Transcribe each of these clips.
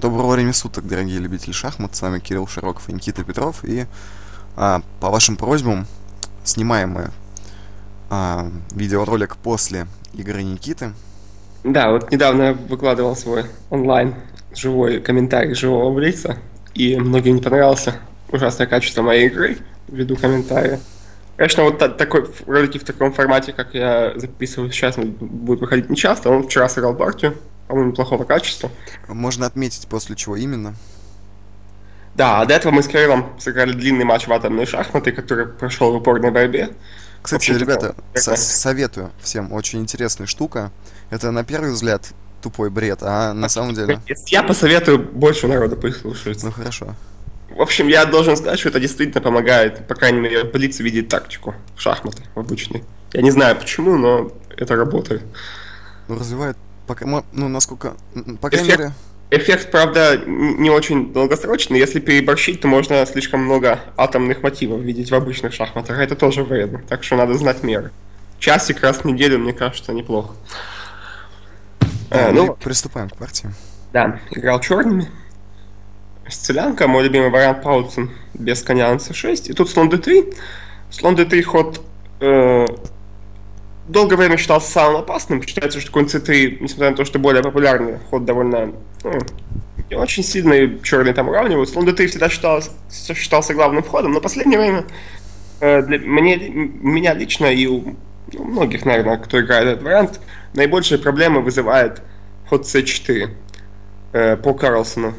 Доброго времени суток, дорогие любители шахмат. С вами Кирилл Широков и Никита Петров. И а, по вашим просьбам снимаем мы а, видеоролик после игры Никиты. Да, вот недавно выкладывал свой онлайн живой комментарий живого лица, и многим не понравился ужасное качество моей игры ввиду комментария. Конечно, вот та- такой ролики в таком формате, как я записываю сейчас, будет выходить нечасто. Он вчера сыграл партию, по-моему, неплохого качества. Можно отметить, после чего именно. Да, а до этого мы с Кириллом сыграли длинный матч в атомные шахматы, который прошел в упорной борьбе. Кстати, ребята, со- советую всем. Очень интересная штука. Это на первый взгляд тупой бред, а на самом деле... Я посоветую больше народу прислушиваться. Ну хорошо. В общем, я должен сказать, что это действительно помогает, по крайней мере, полиции видеть тактику в шахматы в обычной. Я не знаю почему, но это работает. Ну, развивает пока, ну, насколько... По крайней Эффект. мере, Эффект, правда, не очень долгосрочный. Если переборщить, то можно слишком много атомных мотивов видеть в обычных шахматах. а Это тоже вредно. Так что надо знать меры. Часик раз в неделю, мне кажется, неплохо. Э, да, ну, мы приступаем к партии. Да, играл черными. Сцелянка, мой любимый вариант Паутсон без коня на c6. И тут слон d3. Слон d3 ход э, долгое время считался самым опасным. Считается, что конь c3, несмотря на то, что более популярный, ход довольно ну, не очень сильный, черный там уравнивают. Слон d3 всегда считался, считался главным входом, но в последнее время э, для мне, меня лично и у ну, многих, наверное, кто играет этот вариант, наибольшие проблемы вызывает ход c4 э, по Карлсону.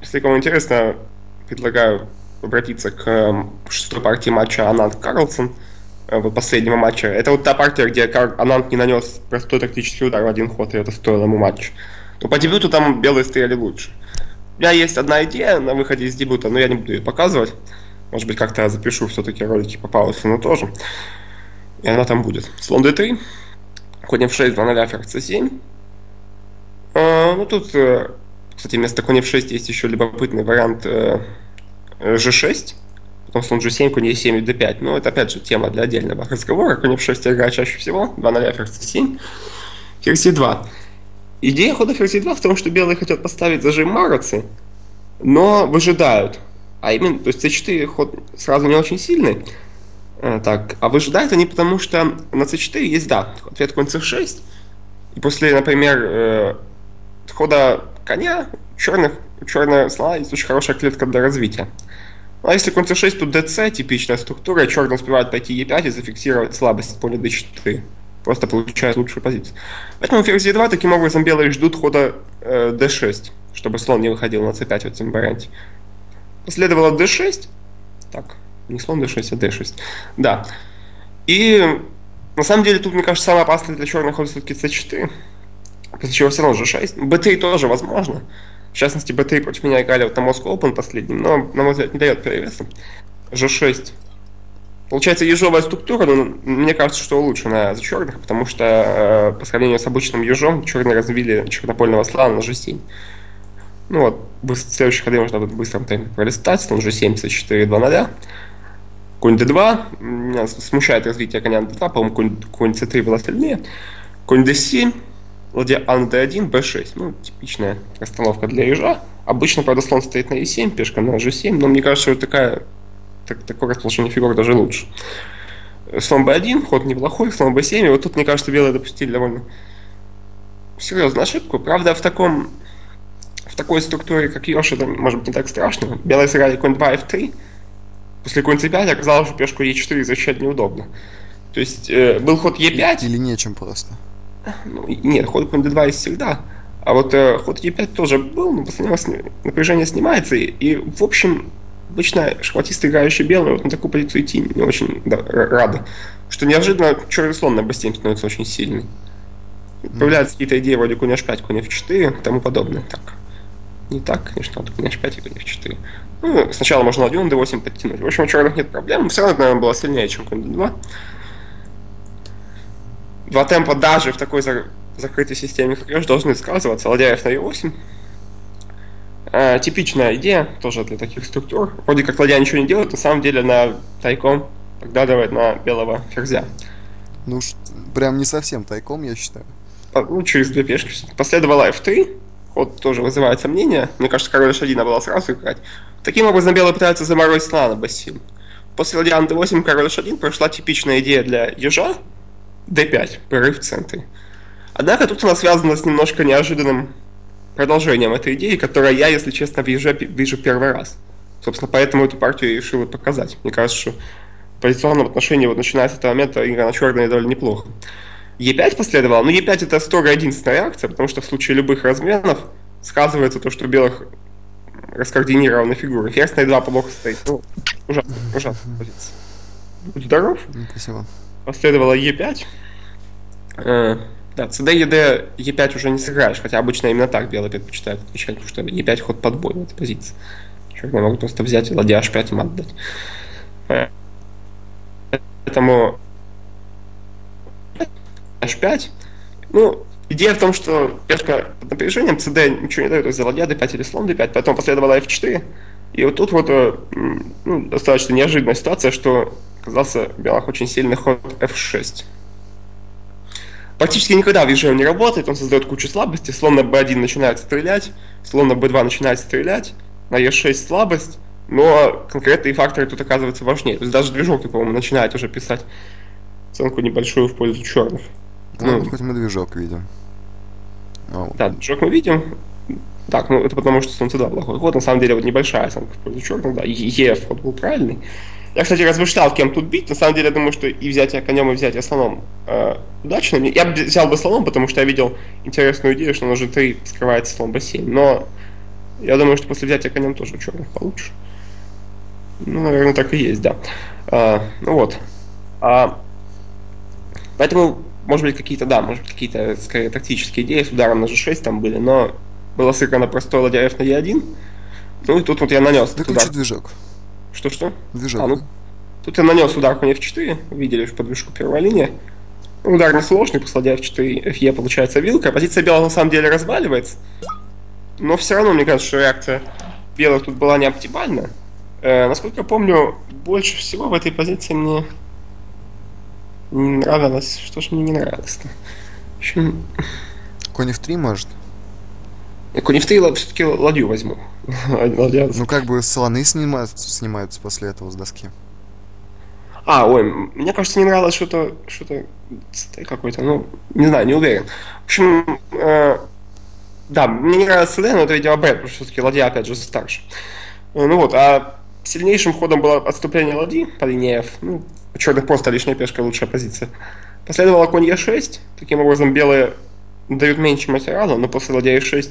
Если кому интересно, предлагаю обратиться к э, шестой партии матча Анант Карлсон, Э, последнего матча. Это вот та партия, где Анант не нанес простой тактический удар в один ход, и это стоило ему матч. Но по дебюту там белые стояли лучше. У меня есть одна идея на выходе из дебюта, но я не буду ее показывать. Может быть, как-то я запишу все-таки ролики по но тоже. И она там будет. Слон d3. Конь f6, 2 0, ферзь c7. А, ну, тут, э, кстати, вместо конь f6 есть еще любопытный вариант э, g6. Потому что он же 7, конь e7 и d5. Но ну, это, опять же, тема для отдельного разговора. Конь f6 игра чаще всего. 2 0 ферзь 7 Ферзь e2. Идея хода ферзь e2 в том, что белые хотят поставить зажим Мароцы, но выжидают. А именно, то есть c4 ход сразу не очень сильный. Э, так, а выжидают они потому, что на c4 есть, да, ответ конь c6. И после, например, э, хода коня черных, черная слона есть очень хорошая клетка для развития. А если конь c6, то dc, типичная структура, черный успевает пойти e5 и зафиксировать слабость поля d4. Просто получает лучшую позицию. Поэтому ферзь e2 таким образом белые ждут хода э, d6, чтобы слон не выходил на c5 в этом варианте. Последовало d6. Так, не слон d6, а d6. Да. И на самом деле тут, мне кажется, самое опасное для черных ход все-таки c4. После чего все равно g6. b3 тоже возможно. В частности, b3 против меня играли вот на Moscow Open последним, но, на мой взгляд, не дает перевеса. g6. Получается ежовая структура, но мне кажется, что улучшенная за черных, потому что э, по сравнению с обычным ежом черные развили чернопольного слона на g7. Ну вот, быс- следующие ходы можно будет в быстром темпе пролистать. Слон g7, c4, 2 0. Конь d2. Меня смущает развитие коня на d2. По-моему, конь, конь c3 было сильнее. Конь d7. Ладья а на d1, b6. Ну, типичная расстановка для ежа. Обычно, правда, слон стоит на e7, пешка на g7, но мне кажется, что такая, так, такое расположение фигур даже лучше. Слон b1, ход неплохой, слон b7. И вот тут, мне кажется, белые допустили довольно серьезную ошибку. Правда, в таком в такой структуре, как Йош, это может быть не так страшно. Белые сыграли конь 2 f3. После конь c5 оказалось, что пешку e4 защищать неудобно. То есть э, был ход e5, Или нечем просто. Ну, нет, ход конь d2 есть всегда. А вот э, ход e5 тоже был, но после него сни- напряжение снимается. И, и, в общем, обычно шахматисты, играющие белые, вот на такую позицию идти не очень да, рады. Что неожиданно черный слон на b7 становится очень сильный. Появляются какие-то идеи вроде конь h5, конь f4 и тому подобное. Так. Не так, конечно, надо конь h5 и конь f4. Ну, сначала можно ладьон d8 подтянуть. В общем, у черных нет проблем. Все равно, наверное, было сильнее, чем конь d2. Два темпа даже в такой за- закрытой системе, как Ёж, должны сказываться. Ладья f на e8. Э, типичная идея тоже для таких структур. Вроде как ладья ничего не делает, на самом деле на тайком поглядывает на белого ферзя. Ну уж прям не совсем тайком, я считаю. По- Ну, через две пешки. Последовало f3. ход тоже вызывает сомнения. Мне кажется, король h1 надо было сразу играть. Таким образом, белые пытаются заморозить слона на b7. После ладья на d8 король h1 прошла типичная идея для ежа d5, прорыв в. Однако тут она связана с немножко неожиданным продолжением этой идеи, которая я, если честно, вижу, вижу первый раз. Собственно, поэтому эту партию я решил показать. Мне кажется, что в позиционном отношении, вот начиная с этого момента, игра на черной довольно неплохо. Е5 последовало, но Е5 это строго единственная реакция, потому что в случае любых разменов сказывается то, что белых раскоординированы фигуры. Ферзь на E2 плохо стоит. Ну, ужасно, ужасно. Будь здоров. Спасибо. Последовало Е5. Э, да, CD, ED, Е5 уже не сыграешь, хотя обычно именно так белые предпочитают отвечать, потому что Е5 ход подбой в этой позиции. Черные могут просто взять ладья H5 им отдать. Поэтому H5. Ну, идея в том, что пешка под напряжением, CD ничего не дает, из-за ладья D5 или слон D5, потом последовала F4. И вот тут вот э, ну, достаточно неожиданная ситуация, что оказался в белых очень сильный ход F6. Практически никогда в не работает, он создает кучу слабостей, слон на b1 начинает стрелять, слон на b2 начинает стрелять, на e6 слабость, но конкретные факторы тут оказываются важнее. То есть даже движок, по-моему, начинает уже писать оценку небольшую в пользу черных. Ну, ну хоть мы движок видим. Oh. Да, движок мы видим. Так, ну это потому, что солнце 2 плохой ход. На самом деле, вот небольшая оценка в пользу черных, да. Е ход был правильный. Я, кстати, размышлял, кем тут бить. На самом деле, я думаю, что и взятие конем, и взятие слоном э, удачно. Я бы взял бы слоном, потому что я видел интересную идею, что на g3 скрывается слон b7. Но я думаю, что после взятия конем тоже у черных получше. Ну, наверное, так и есть, да. А, ну вот. А, поэтому, может быть, какие-то, да, может быть, какие-то, скорее, тактические идеи с ударом на g6 там были, но было сыграно простой ладья f на e1. Ну и тут вот я нанес Выключи удар. движок. Что-что? Движок. А, ну, тут я нанес удар конь f4, видели в подвижку первой линии. Удар несложный, после ладья f4, fe получается вилка. Позиция белого на самом деле разваливается. Но все равно, мне кажется, что реакция белых тут была не оптимальна. Э, насколько я помню, больше всего в этой позиции мне не нравилось. Что ж мне не нравилось-то? В общем... Конь в 3 может? 3 все-таки ладью возьму. ну как бы слоны снимаются, снимаются после этого с доски. А, ой, мне кажется, не нравилось что-то, что-то какой-то, ну, не знаю, не уверен. В общем, э, да, мне не нравится CD, но это, видимо, Б, потому что все-таки ладья, опять же, старше. Э, ну вот, а Сильнейшим ходом было отступление ладьи по линии F. Ну, у черных просто лишняя пешка лучшая позиция. Последовало конь Е6. Таким образом, белые дают меньше материала, но после ладья Е6...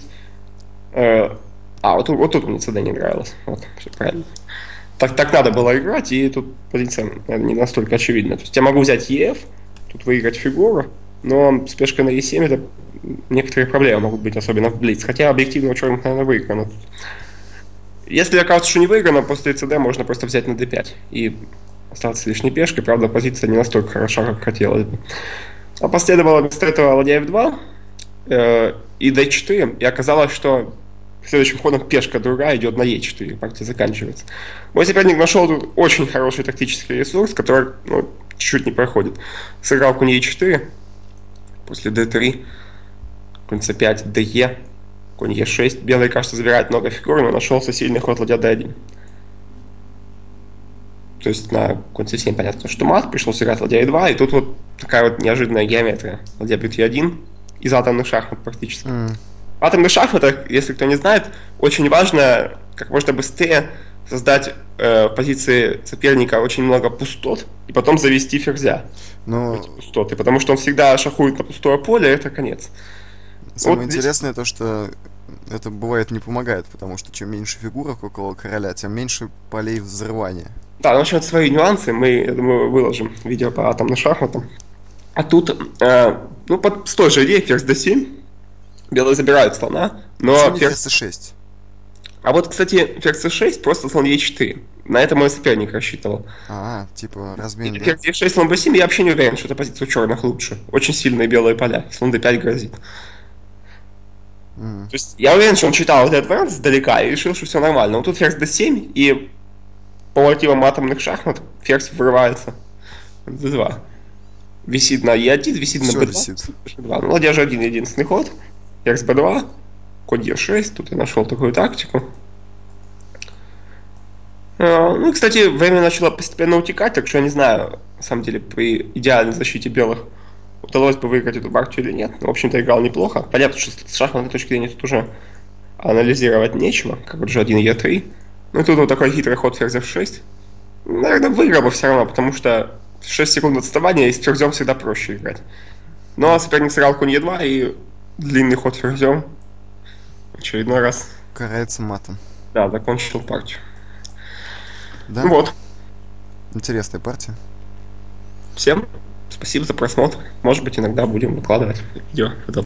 Э, а, вот, вот тут мне ЦД не нравилось. Вот, все правильно. Так, так надо было играть, и тут позиция не настолько очевидна. То есть я могу взять ЕФ, тут выиграть фигуру, но с пешкой на Е7 это некоторые проблемы могут быть, особенно в Блиц. Хотя объективно у черных, наверное, выиграно. Если окажется, что не выиграно, после ЦД можно просто взять на d5 и остаться лишней пешкой. Правда, позиция не настолько хороша, как хотелось бы. А последовало вместо этого ладья f2 э, и d4. И оказалось, что следующим ходом пешка другая идет на e4. Партия заканчивается. Мой соперник нашел тут очень хороший тактический ресурс, который ну, чуть-чуть не проходит. Сыграл конь e4 после d3, конь c5, de конь Е6. Белый, кажется, забирает много фигур, но нашелся сильный ход ладья D1. То есть на конь c7 понятно, что мат, пришлось играть ладья E2, и тут вот такая вот неожиданная геометрия. Ладья бьет E1 из атомных шахмат практически. Mm. В атомных шахматах, если кто не знает, очень важно как можно быстрее создать э, в позиции соперника очень много пустот и потом завести ферзя. Но... Пустоты, потому что он всегда шахует на пустое поле, и это конец. Самое вот интересное здесь... то, что это бывает не помогает, потому что чем меньше фигурок около короля, тем меньше полей взрывания. Да, ну, в общем, свои нюансы, мы, я думаю, выложим видео по атомным шахматам. А тут, э, ну, под, с той же идеей, ферзь d7, белые забирают слона, но... Почему ферзь c6? А вот, кстати, ферзь c6 просто слон e4. На это мой соперник рассчитывал. А, типа размен, да? Ферзь e6, слон b7, я вообще не уверен, что эта позиция у черных лучше. Очень сильные белые поля. Слон d5 грозит. Mm. То есть я уверен, что он читал этот вариант издалека и решил, что все нормально. Но тут ферзь d7, и по мотивам атомных шахмат ферзь вырывается d2. Висит на e1, висит все на b2. Висит. b2. Ну, ладья же один единственный ход. Ферзь b2, конь Е6, тут я нашел такую тактику. А, ну и, кстати, время начало постепенно утекать, так что я не знаю, на самом деле, при идеальной защите белых удалось бы выиграть эту партию или нет. Но, в общем-то, играл неплохо. Понятно, что с шахматной точки зрения тут уже анализировать нечего, как вот G1 Е3. Ну и тут вот такой хитрый ход ферзь F6. Наверное, выиграл бы все равно, потому что 6 секунд отставания и с ферзем всегда проще играть. А соперник сыграл конь Е2 и длинный ход ферзем. Очередной раз. Карается матом. Да, закончил партию. Да? Ну вот. Интересная партия. Всем спасибо за просмотр. Может быть, иногда будем выкладывать видео.